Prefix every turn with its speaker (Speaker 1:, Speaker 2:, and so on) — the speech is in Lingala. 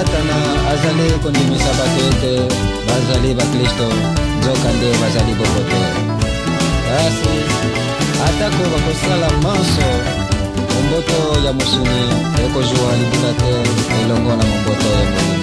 Speaker 1: satana azali kondimisa bato ete bazali baklisto nzoka nde bazali bokote kasi atako bakosala manso momboto ya mosuni ekozwa libula te elongo na momboto ya molimo